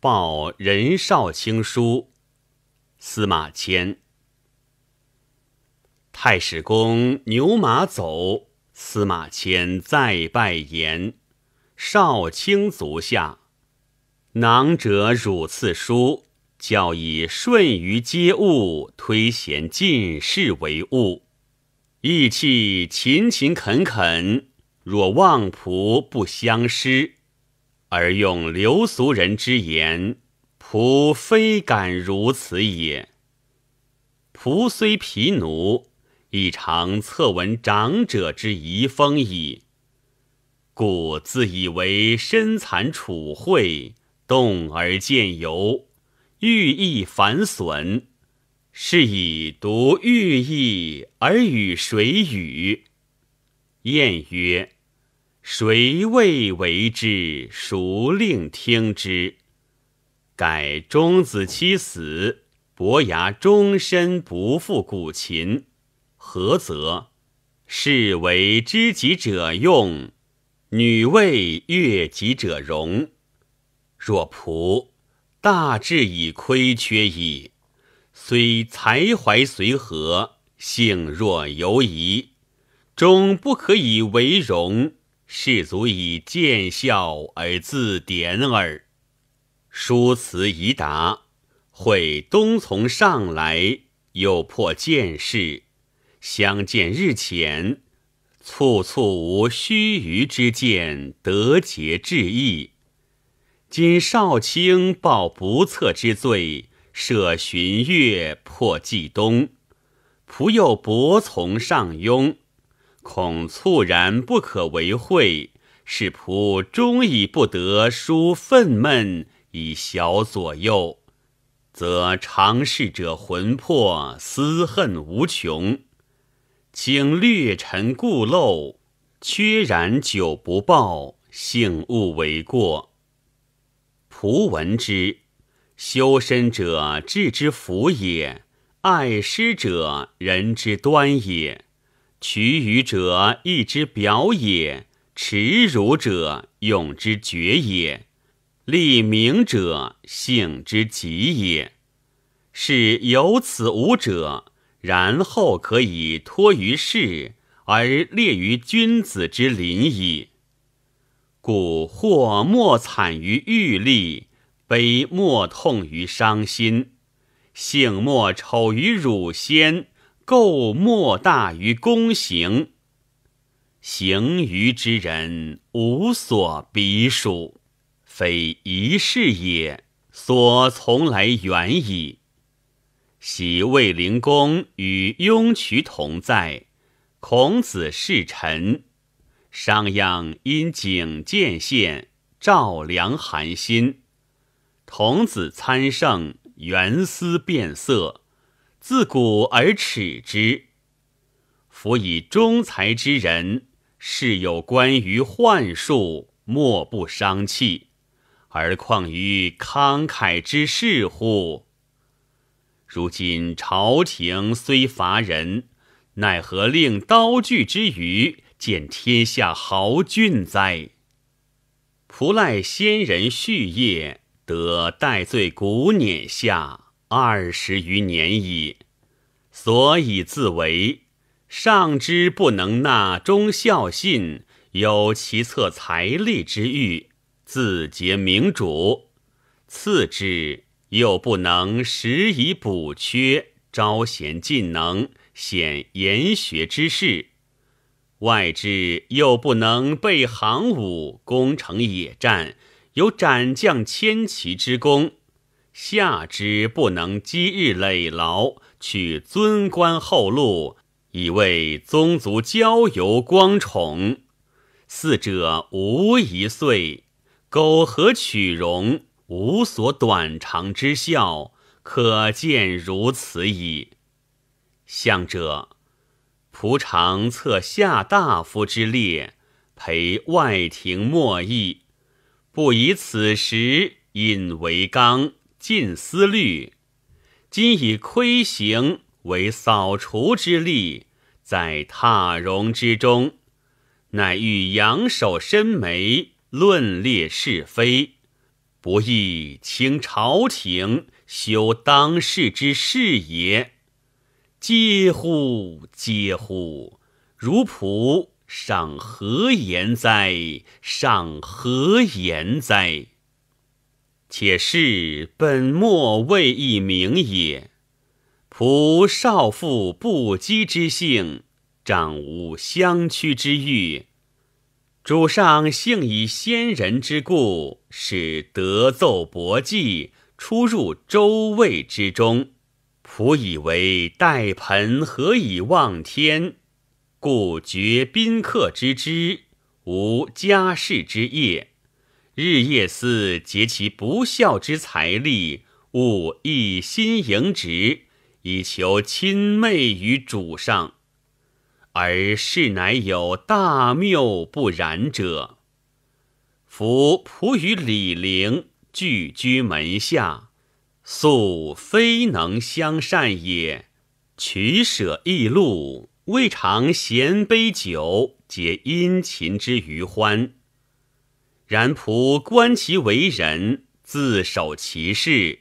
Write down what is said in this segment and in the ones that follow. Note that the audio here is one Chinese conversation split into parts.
报任少卿书。司马迁。太史公牛马走，司马迁再拜言。少卿足下，囊者汝赐书，教以顺于皆物，推贤进士为务。意气勤勤恳恳，若望仆不相失，而用流俗人之言，仆非敢如此也。仆虽疲奴。亦常侧闻长者之遗风矣，故自以为身残处会，动而见尤，欲意反损，是以独欲意而与谁语？晏曰：“谁未为之？孰令听之？改钟子期死，伯牙终身不复古琴。”何则？是为知己者用，女为悦己者容。若仆大志已亏缺矣，虽才怀随和，性若犹疑，终不可以为荣，士足以见笑而自典耳。书辞已达，会东从上来，又破见事。相见日浅，簇簇无须臾之见，得节致意。今少卿报不测之罪，设巡阅破冀东，仆又薄从上庸，恐猝然不可为会，使仆终以不得书愤懑以小左右，则常事者魂魄思恨无穷。请略陈故陋，缺然久不报，幸勿为过。仆闻之，修身者志之福也，爱师者人之端也，取予者义之表也，耻辱者勇之绝也，立名者性之极也。是有此五者。然后可以托于世，而列于君子之林矣。故或莫惨于欲利，悲莫痛于伤心，幸莫丑于辱先，垢莫大于公行。行于之人，无所比数，非一事也，所从来远矣。喜卫灵公与雍渠同在，孔子侍臣，商鞅因景见献，赵良寒心。童子参圣，原思变色，自古而耻之。夫以忠才之人，事有关于幻术，莫不伤气，而况于慷慨之士乎？如今朝廷虽乏人，奈何令刀具之余见天下豪俊哉？仆赖先人续业，得戴罪古辇下二十余年矣，所以自为上之不能纳忠孝信，有其策财力之欲，自结明主；次之。又不能时以补缺，招贤进能，显研学之士；外之又不能备行武，攻城野战，有斩将千骑之功；下之不能积日累劳，取尊官厚禄，以为宗族交游光宠。四者无一岁，苟合取容。无所短长之效，可见如此矣。相者，仆常策下大夫之列，陪外廷莫议，不以此时引为纲，尽思虑。今以窥行为扫除之力，在踏容之中，乃欲扬首伸眉，论列是非。不亦清朝廷修当世之事也？嗟乎嗟乎！如仆尚何言哉？尚何言哉？且是本末未易明也。仆少妇不羁之性，长无相屈之欲。主上幸以先人之故，使德奏博记出入周魏之中。仆以为待盆何以望天？故绝宾客之知，无家事之业，日夜思竭其不孝之财力，勿一心迎职，以求亲媚于主上。而是乃有大谬不然者。夫仆与李陵俱居门下，素非能相善也。取舍异路，未尝衔杯酒，解殷勤之余欢。然仆观其为人，自守其事，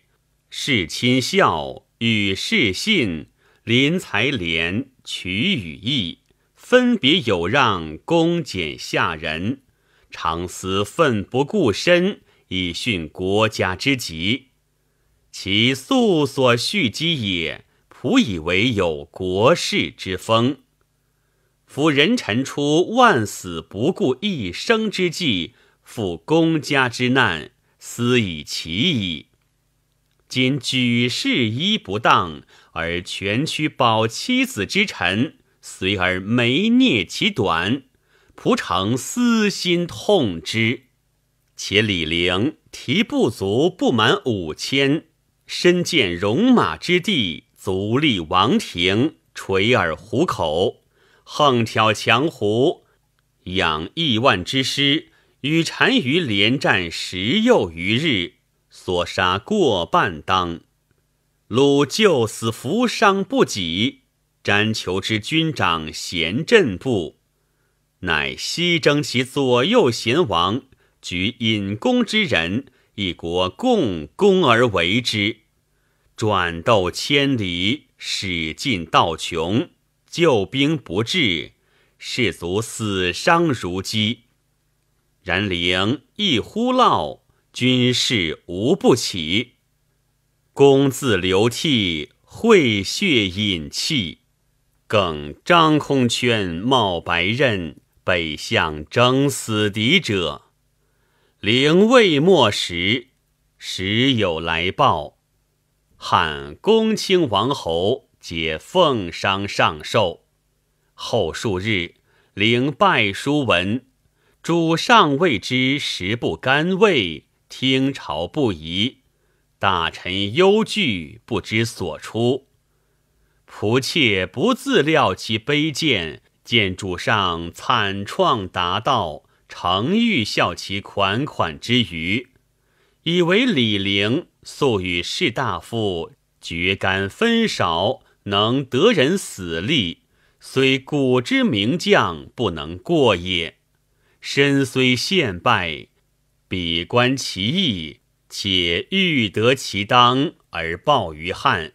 事亲孝，与事信，临财廉，取与义。分别有让，恭俭下人，常思奋不顾身，以殉国家之急。其素所蓄积也，仆以为有国士之风。夫人臣出万死不顾一生之计，负公家之难，思以其矣。今举事一不当，而全屈保妻子之臣。随而没聂其短，仆诚私心痛之。且李陵提不足不满五千，身见戎马之地，足立王庭，垂耳虎口，横挑强胡，养亿万之师，与单于连战十又余日，所杀过半当。鲁救死扶伤不己。詹求之军长贤振部，乃西征其左右贤王，举引弓之人，一国共攻而为之。转斗千里，使尽道穷，救兵不至，士卒死伤如饥。然陵一呼烙，军士无不起，公自流涕，会血饮泣。更张空圈冒白刃，北向征死敌者，灵未末时，时有来报。汉公卿王侯皆奉商上寿。后数日，灵拜书文，主上谓之食不甘味，听朝不宜，大臣忧惧，不知所出。仆妾不自料其卑贱，见主上惨创达道，诚欲效其款款之余，以为李陵素与士大夫决干分少，能得人死力，虽古之名将，不能过也。身虽陷败，比观其意，且欲得其当而报于汉。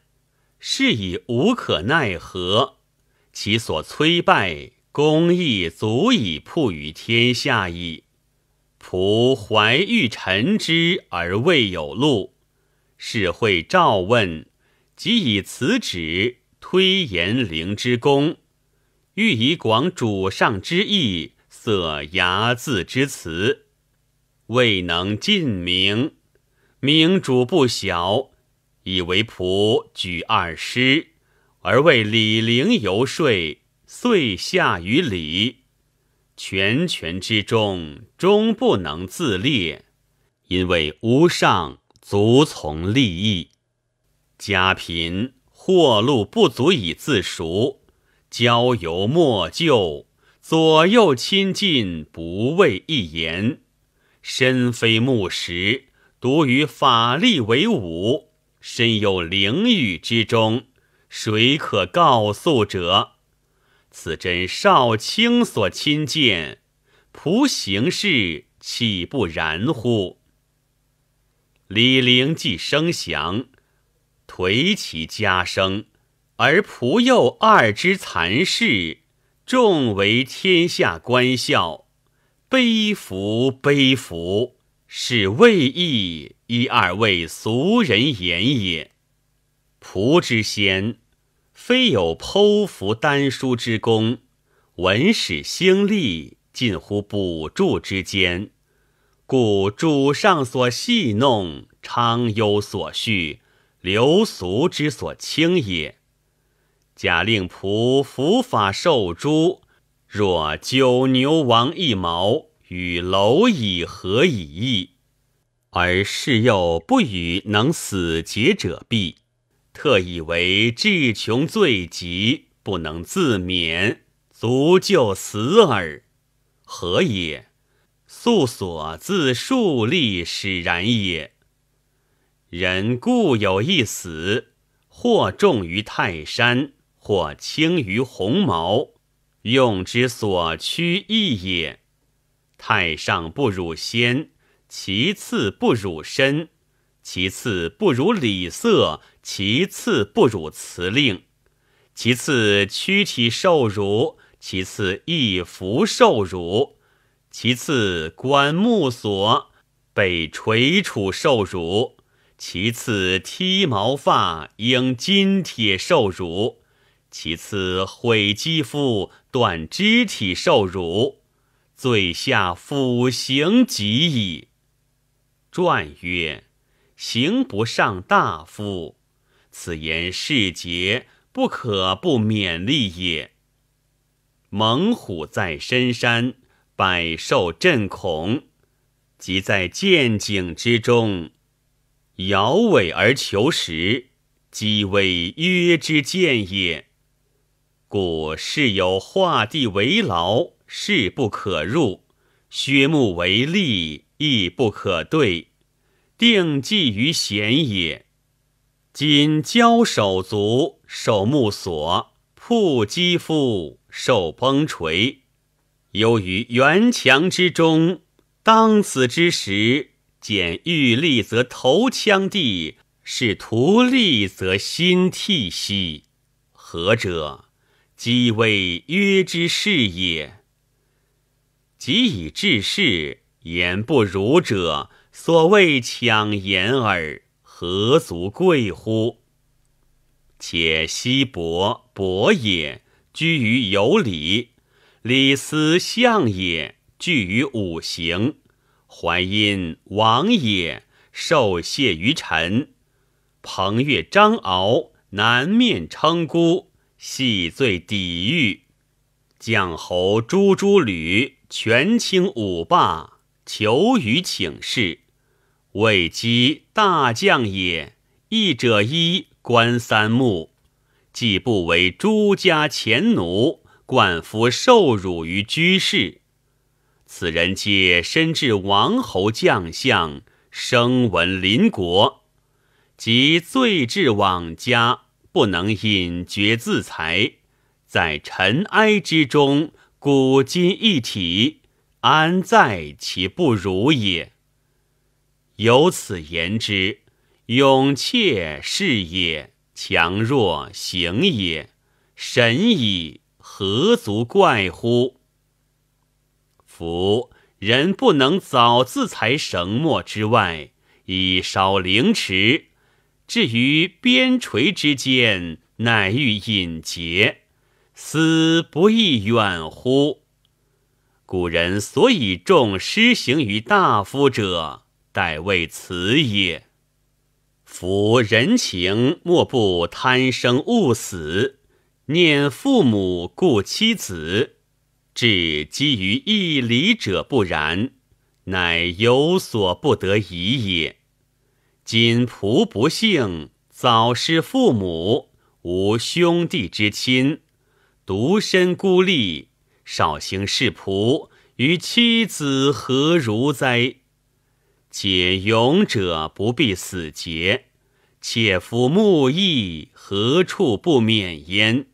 是以无可奈何，其所摧败，功亦足以铺于天下矣。仆怀欲臣之而未有路，是会召问，即以此旨推言陵之功，欲以广主上之意，色睚眦之词，未能尽明，明主不晓。以为仆举二师，而为李陵游说，遂下于礼。权权之中，终不能自列，因为无上足从利益。家贫货禄不足以自赎，交游莫救，左右亲近不为一言。身非木石，独与法力为伍。身有灵域之中，谁可告诉者？此真少卿所亲见，仆行事岂不然乎？李陵既生降，颓其家声，而仆右二之残事，众为天下观笑，悲服悲服，是未易一二位俗人言也。仆之先，非有剖腹丹书之功，文史兴利，近乎补助之间。故主上所戏弄，昌幽所叙，流俗之所轻也。假令仆伏法受诛，若九牛王一毛，与蝼蚁何以异？而事又不与能死节者避，特以为至穷罪极，不能自免，足就死耳。何也？素所自树立使然也。人固有一死，或重于泰山，或轻于鸿毛，用之所趋异也。太上不辱先，其次不辱身，其次不如礼色，其次不辱辞令，其次躯体受辱，其次一服受辱。其次，棺木所被垂楚受辱；其次，剃毛发应金铁受辱；其次，毁肌肤断肢体受辱。最下腐刑极矣。传曰：“刑不上大夫，此言世节，不可不勉励也。”猛虎在深山。百兽震恐，即在见景之中，摇尾而求食，即为约之见也。故事有画地为牢，势不可入；削木为利，亦不可对。定计于险也。今交手足，守木锁，铺肌肤，受崩锤。由于元强之中，当此之时，见欲立则头枪地，是图利则心涕兮。何者？即谓约之事也。即以治世，言不如者，所谓抢言耳，何足贵乎？且西伯伯也，居于有礼。李斯相也，居于五行；淮阴王也，受谢于臣；彭越张敖，南面称孤，系罪抵御；将侯诸诸吕，权倾五霸，求于请示；魏姬大将也，义者一，官三目，既不为诸家前奴。冠夫受辱于居士，此人皆身至王侯将相，声闻邻国，即罪至往家，不能隐绝自裁，在尘埃之中，古今一体，安在其不如也？由此言之，勇怯是也，强弱行也，神矣。何足怪乎？夫人不能早自裁绳墨之外，以少凌迟；至于边陲之间，乃欲隐节，思不亦远乎？古人所以重施行于大夫者，待为此也。夫人情，莫不贪生恶死。念父母故妻子，至基于义理者不然，乃有所不得已也。今仆不幸，早失父母，无兄弟之亲，独身孤立，少行事仆，与妻子何如哉？且勇者不必死节，且夫木义，何处不免焉？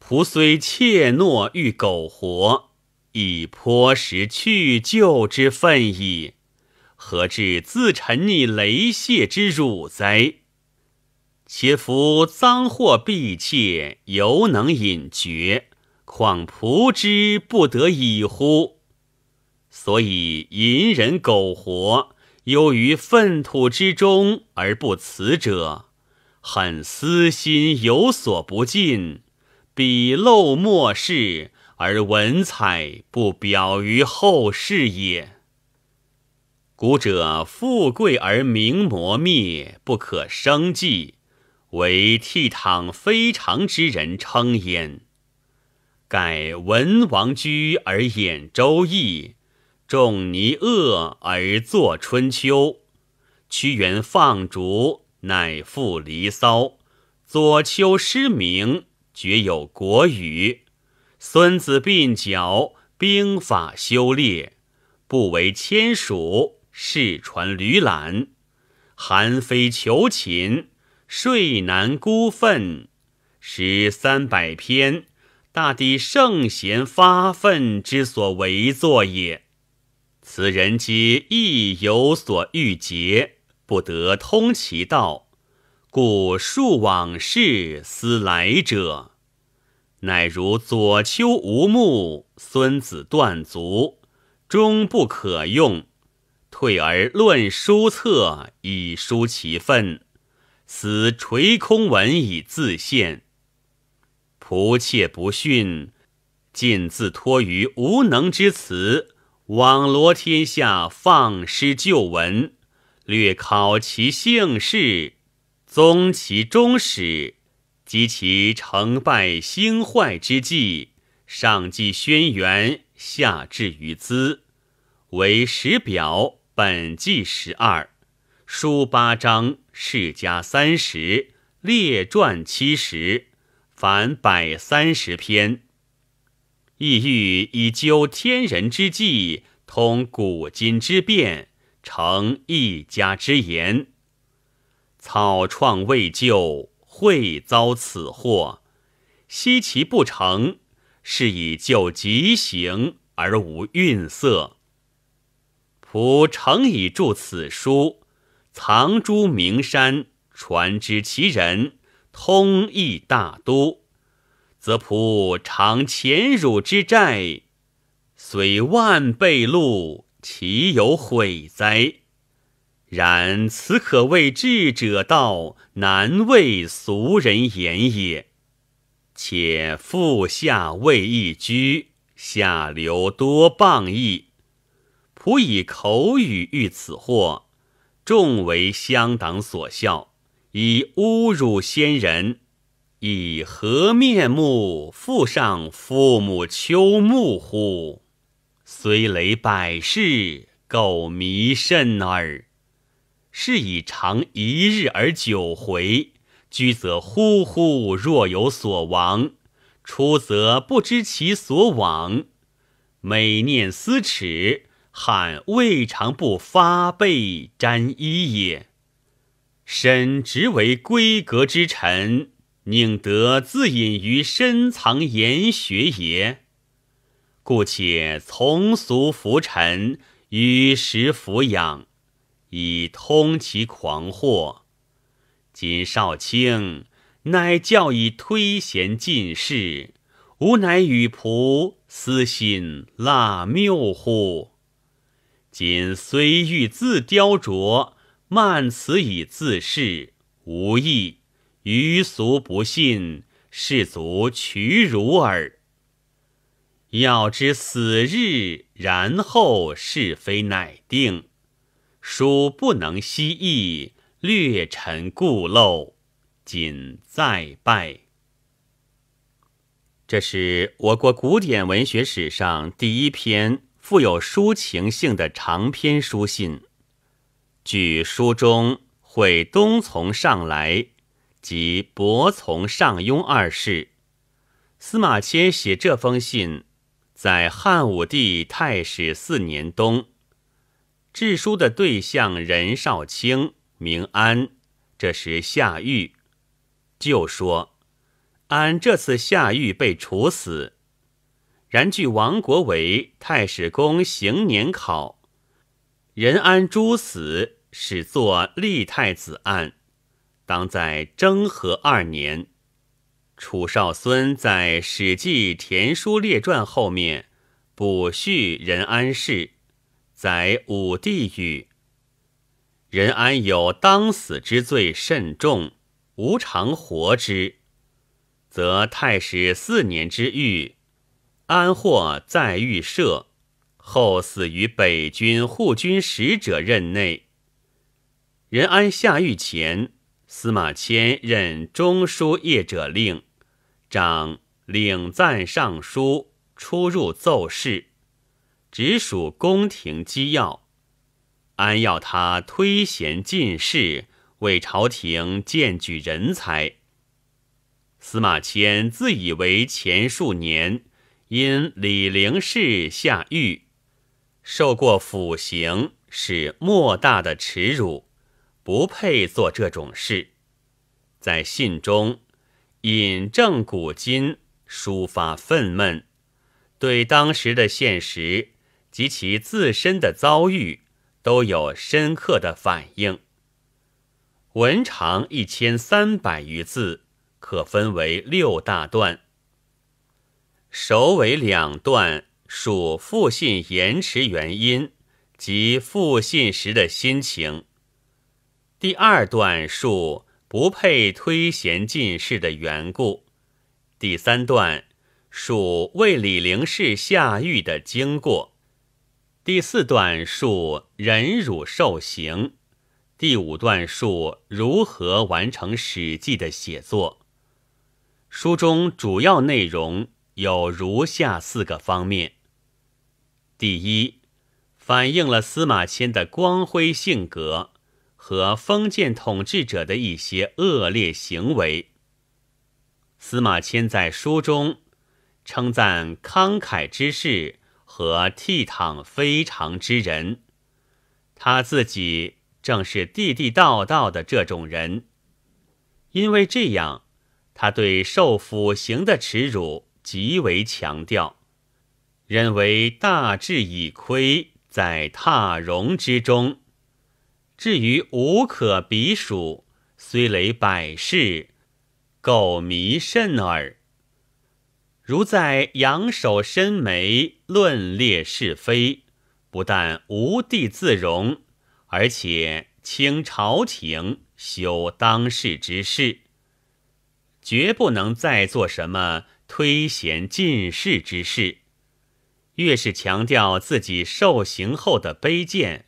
仆虽怯懦欲苟活，亦颇识去就之分矣。何至自沉溺雷泄之辱哉？且夫赃货婢妾，犹能隐绝，况仆之不得已乎？所以淫人苟活，忧于粪土之中而不辞者，恨私心有所不尽，鄙陋末世而文采不表于后世也。古者富贵而名磨灭，不可生计。为倜傥非常之人称焉。盖文王居而演《周易》，仲尼厄而作《春秋》，屈原放逐，乃赋《离骚》；左丘失明，厥有《国语》；孙子鬓角，兵法修列，不为迁蜀，世传吕览；韩非求秦。睡难孤愤，诗三百篇，大抵圣贤发愤之所为作也。此人皆亦有所欲竭，不得通其道，故述往事，思来者，乃如左丘无目，孙子断足，终不可用，退而论书策，以书其愤。死垂空文以自献，仆妾不逊，尽自托于无能之词，网罗天下，放失旧文，略考其姓氏，宗其终始，及其成败兴坏之际，上记轩辕，下至于兹，为史表，本纪十二。书八章，世家三十，列传七十，凡百三十篇。意欲以究天人之际，通古今之变，成一家之言。草创未就，会遭此祸。惜其不成，是以就极行而无愠色。仆诚以著此书。藏诸名山，传之其人，通义大都，则仆偿前辱之债，虽万倍禄，其有悔哉？然此可谓智者道，难为俗人言也。且腹下未易居，下流多谤议，仆以口语喻此祸。众为乡党所笑，以侮辱先人，以何面目复上父母丘木乎？虽累百世，苟弥甚耳。是以长一日而久回，居则忽忽若有所亡，出则不知其所往。每念思耻。汉未尝不发背沾衣也。身直为闺阁之臣，宁得自隐于深藏研学也？故且从俗浮沉，与时俯仰，以通其狂惑。今少卿乃教以推贤进士，吾乃与仆私信腊谬乎？今虽欲自雕琢，慢此以自饰，无益。余俗不信，士卒屈辱耳。要知死日，然后是非乃定。书不能悉意，略陈故漏，仅再拜。这是我国古典文学史上第一篇。富有抒情性的长篇书信，据书中会东从上来及伯从上庸二世。司马迁写这封信，在汉武帝太史四年冬。致书的对象任少卿，名安，这时下狱。就说安这次下狱被处死。然据王国维《太史公行年考》，仁安诸死，始作立太子案，当在征和二年。楚少孙在《史记·田书列传》后面补叙仁安事，载武帝语：仁安有当死之罪甚重，无常活之，则太史四年之狱，安获在御舍。后死于北军护军使者任内。任安下狱前，司马迁任中书谒者令，掌领赞尚书，出入奏事，直属宫廷机要。安要他推贤进士，为朝廷荐举人才。司马迁自以为前数年因李陵氏下狱。受过腐刑是莫大的耻辱，不配做这种事。在信中引证古今，抒发愤懑，对当时的现实及其自身的遭遇都有深刻的反应。文长一千三百余字，可分为六大段，首尾两段。述复信延迟原因及复信时的心情。第二段述不配推贤进士的缘故。第三段述为李陵氏下狱的经过。第四段述忍辱受刑。第五段述如何完成《史记》的写作。书中主要内容有如下四个方面。第一，反映了司马迁的光辉性格和封建统治者的一些恶劣行为。司马迁在书中称赞慷慨之士和倜傥非常之人，他自己正是地地道道的这种人。因为这样，他对受腐刑的耻辱极为强调。认为大智已亏，在踏荣之中。至于无可比数，虽累百世，苟迷甚耳。如在仰首伸眉，论列是非，不但无地自容，而且轻朝廷，修当世之事，绝不能再做什么推贤进士之事。越是强调自己受刑后的卑贱，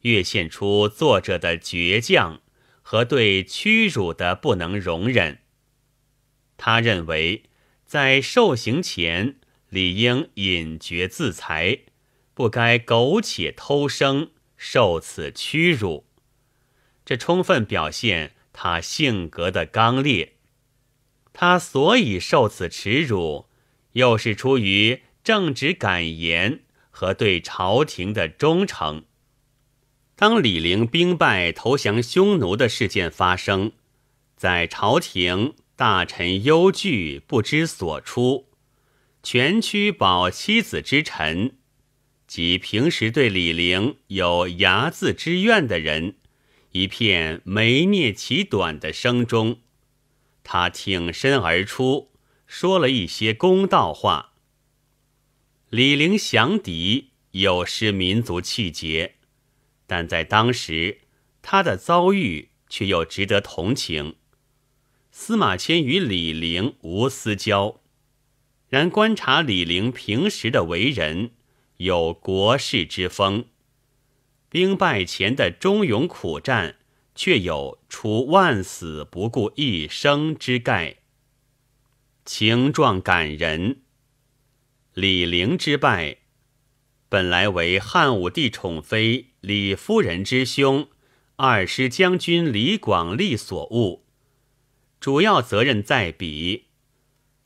越现出作者的倔强和对屈辱的不能容忍。他认为，在受刑前理应隐绝自裁，不该苟且偷生，受此屈辱。这充分表现他性格的刚烈。他所以受此耻辱，又是出于。正直敢言和对朝廷的忠诚。当李陵兵败投降匈奴的事件发生，在朝廷大臣忧惧不知所出，全区保妻子之臣及平时对李陵有睚眦之怨的人，一片没念其短的声中，他挺身而出，说了一些公道话。李陵降敌有失民族气节，但在当时，他的遭遇却又值得同情。司马迁与李陵无私交，然观察李陵平时的为人，有国士之风；兵败前的忠勇苦战，却有除万死不顾一生之概，情状感人。李陵之败，本来为汉武帝宠妃李夫人之兄二师将军李广利所误，主要责任在彼。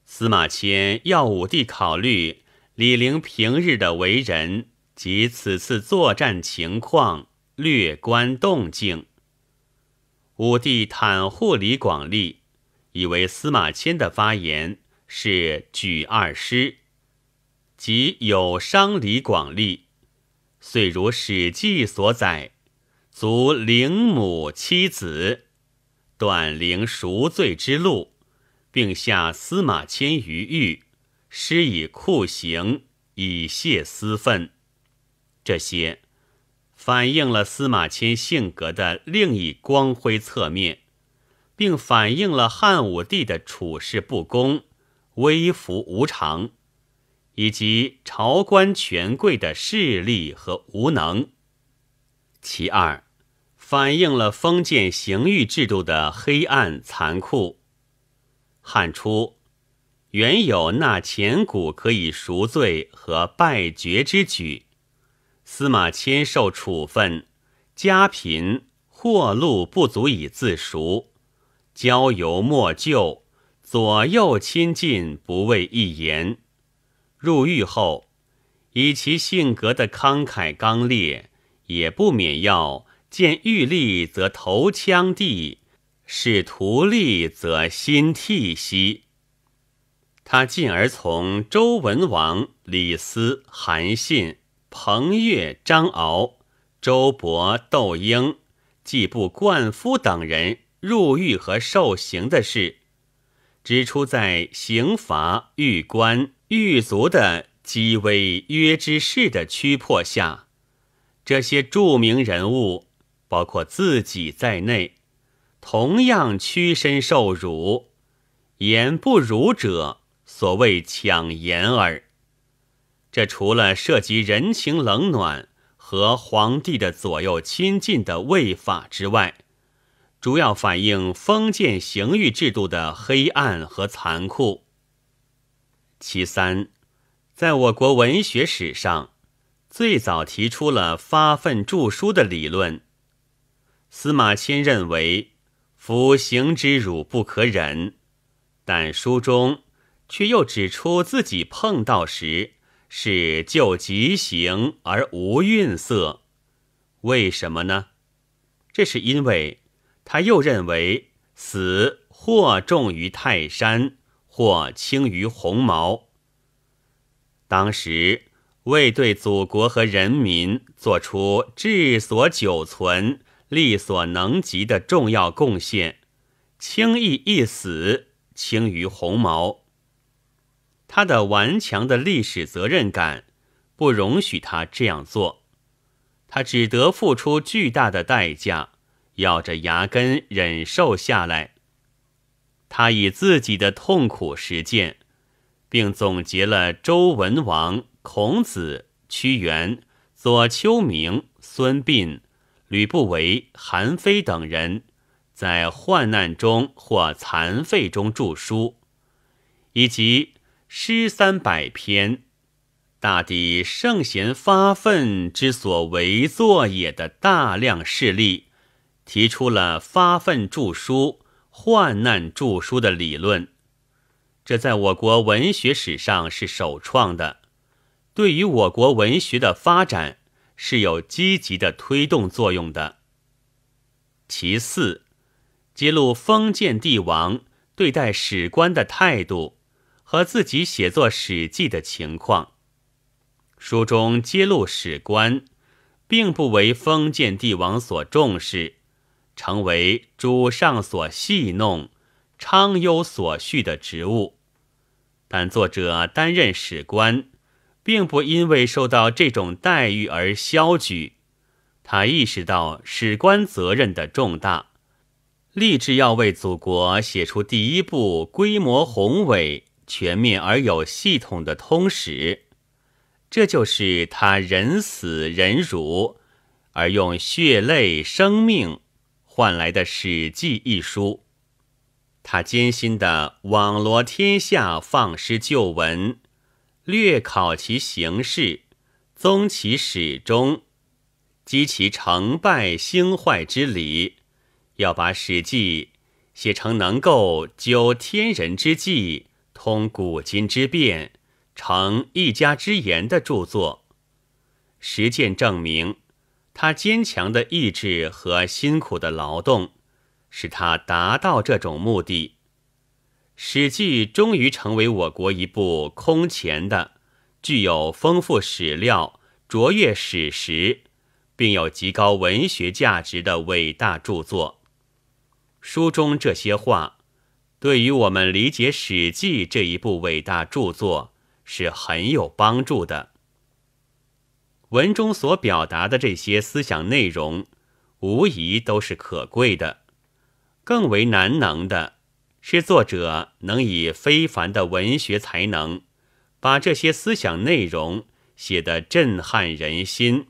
司马迁要武帝考虑李陵平日的为人及此次作战情况，略观动静。武帝袒护李广利，以为司马迁的发言是举二师。即有伤李广利，遂如《史记》所载，卒灵母妻子，断陵赎罪之路，并下司马迁于狱，施以酷刑，以泄私愤。这些反映了司马迁性格的另一光辉侧面，并反映了汉武帝的处事不公、微服无常。以及朝官权贵的势力和无能。其二，反映了封建刑狱制度的黑暗残酷。汉初原有纳钱谷可以赎罪和败爵之举，司马迁受处分，家贫货禄不足以自赎，交游莫救，左右亲近不为一言。入狱后，以其性格的慷慨刚烈，也不免要见狱吏则投枪地，使徒吏则心涕兮。他进而从周文王、李斯、韩信、彭越、张敖、周勃、窦婴、季布、灌夫等人入狱和受刑的事，指出在刑罚、狱官。狱卒的积微约之势的驱迫下，这些著名人物，包括自己在内，同样屈身受辱。言不辱者，所谓抢言耳。这除了涉及人情冷暖和皇帝的左右亲近的位法之外，主要反映封建刑狱制度的黑暗和残酷。其三，在我国文学史上，最早提出了发愤著书的理论。司马迁认为，夫刑之辱不可忍，但书中却又指出自己碰到时是就极刑而无愠色。为什么呢？这是因为他又认为死或重于泰山。或轻于鸿毛。当时为对祖国和人民做出志所久存、力所能及的重要贡献，轻易一死轻于鸿毛。他的顽强的历史责任感不容许他这样做，他只得付出巨大的代价，咬着牙根忍受下来。他以自己的痛苦实践，并总结了周文王、孔子、屈原、左丘明、孙膑、吕不韦、韩非等人在患难中或残废中著书，以及诗三百篇，大抵圣贤发愤之所为作也的大量事例，提出了发愤著书。患难著书的理论，这在我国文学史上是首创的，对于我国文学的发展是有积极的推动作用的。其四，揭露封建帝王对待史官的态度和自己写作《史记》的情况。书中揭露史官，并不为封建帝王所重视。成为主上所戏弄、昌优所叙的职务，但作者担任史官，并不因为受到这种待遇而消举。他意识到史官责任的重大，立志要为祖国写出第一部规模宏伟、全面而有系统的通史。这就是他人死人辱，而用血泪生命。换来的《史记》一书，他艰辛地网罗天下放失旧闻，略考其形式，综其始终，积其成败兴坏之理，要把《史记》写成能够究天人之际，通古今之变，成一家之言的著作。实践证明。他坚强的意志和辛苦的劳动，使他达到这种目的。《史记》终于成为我国一部空前的、具有丰富史料、卓越史实，并有极高文学价值的伟大著作。书中这些话，对于我们理解《史记》这一部伟大著作是很有帮助的。文中所表达的这些思想内容，无疑都是可贵的。更为难能的是，作者能以非凡的文学才能，把这些思想内容写得震撼人心，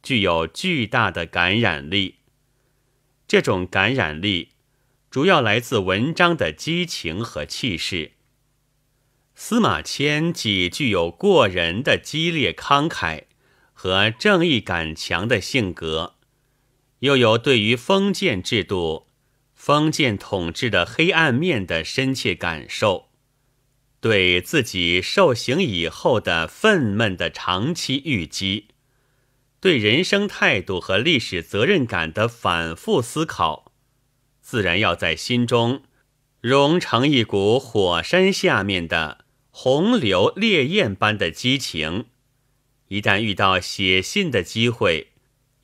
具有巨大的感染力。这种感染力主要来自文章的激情和气势。司马迁既具有过人的激烈慷慨。和正义感强的性格，又有对于封建制度、封建统治的黑暗面的深切感受，对自己受刑以后的愤懑的长期预积，对人生态度和历史责任感的反复思考，自然要在心中融成一股火山下面的洪流烈焰般的激情。一旦遇到写信的机会，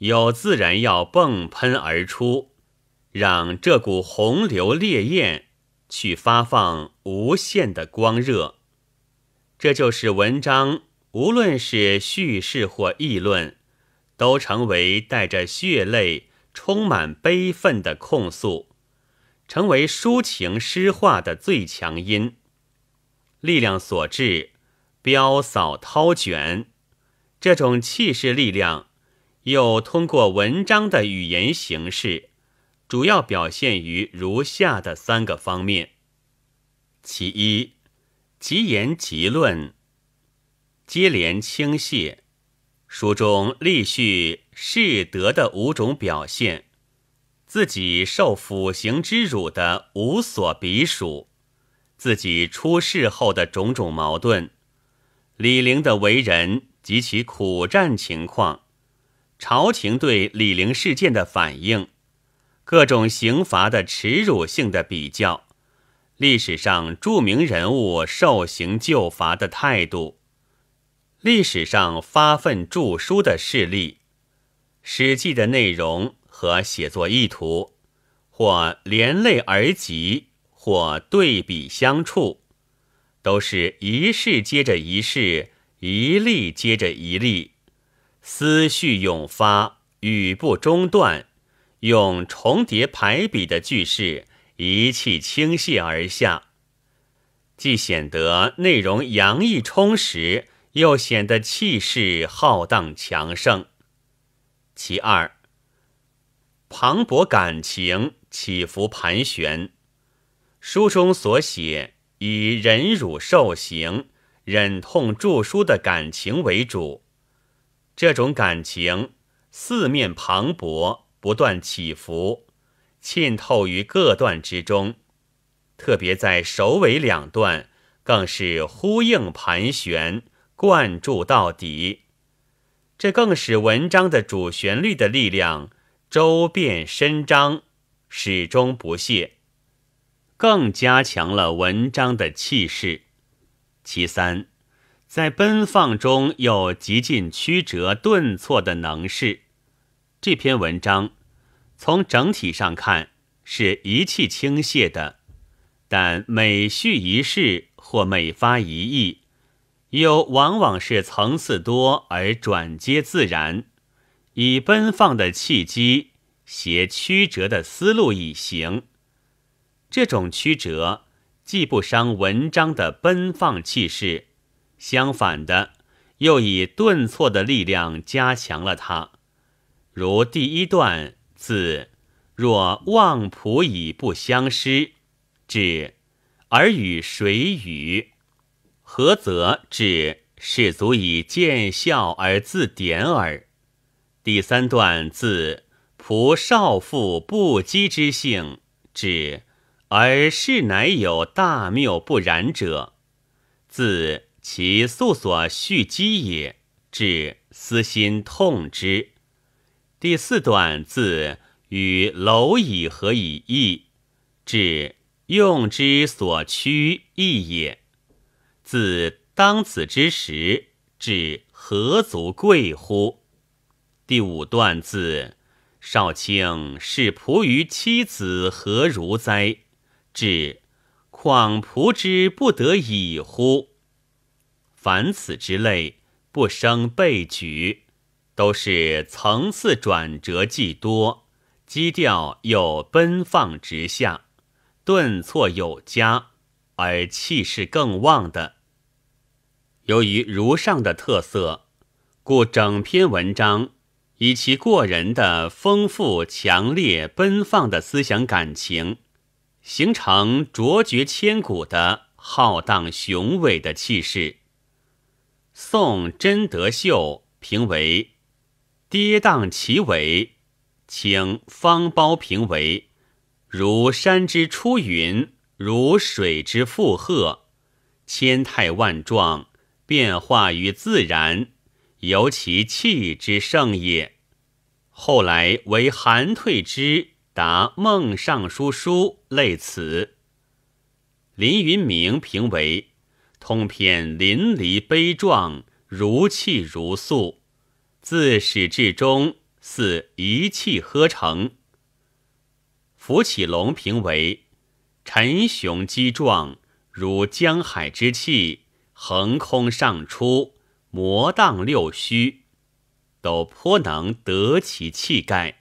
有自然要迸喷而出，让这股洪流烈焰去发放无限的光热。这就是文章，无论是叙事或议论，都成为带着血泪、充满悲愤的控诉，成为抒情诗画的最强音。力量所致，飙扫涛卷。这种气势力量，又通过文章的语言形式，主要表现于如下的三个方面：其一，极言极论，接连倾泻，书中立叙士德的五种表现，自己受腐刑之辱的无所比数，自己出事后的种种矛盾，李陵的为人。及其苦战情况，朝廷对李陵事件的反应，各种刑罚的耻辱性的比较，历史上著名人物受刑就罚的态度，历史上发愤著书的事例，《史记》的内容和写作意图，或连累而集，或对比相处，都是一事接着一事。一例接着一例，思绪涌发，语不中断，用重叠排比的句式一气倾泻而下，既显得内容洋溢充实，又显得气势浩荡强盛。其二，磅礴感情起伏盘旋，书中所写以忍辱受刑。忍痛著书的感情为主，这种感情四面磅礴，不断起伏，浸透于各段之中，特别在首尾两段，更是呼应盘旋，贯注到底。这更使文章的主旋律的力量周遍伸张，始终不懈，更加强了文章的气势。其三，在奔放中又极尽曲折顿挫的能事。这篇文章从整体上看是一气倾泻的，但每续一事或每发一意，又往往是层次多而转接自然，以奔放的契机携曲折的思路以行。这种曲折。既不伤文章的奔放气势，相反的，又以顿挫的力量加强了它。如第一段自“若望仆以不相失”至“而与谁与？何则？”至“是足以见笑而自点耳”。第三段自“仆少妇不羁之性”至。而是乃有大谬不然者，自其素所蓄积也，至私心痛之。第四段自与蝼蚁何以异，至用之所趋异也，自当此之时，至何足贵乎？第五段字，少卿是仆于妻子何如哉？至况仆之不得已乎？凡此之类，不生备举，都是层次转折既多，基调又奔放直下，顿挫有加，而气势更旺的。由于如上的特色，故整篇文章以其过人的丰富、强烈、奔放的思想感情，形成卓绝千古的浩荡雄伟的气势。宋真德秀评为跌宕奇伟，请方苞评为如山之出云，如水之负荷，千态万状，变化于自然，由其气之盛也。后来为韩退之答《孟尚书》书类此。林云明评为。通篇淋漓悲壮，如泣如诉，自始至终似一气呵成。福启龙评为沉雄激壮，如江海之气，横空上出，魔荡六虚，都颇能得其气概。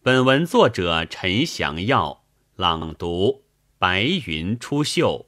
本文作者陈祥耀朗读，白云出岫。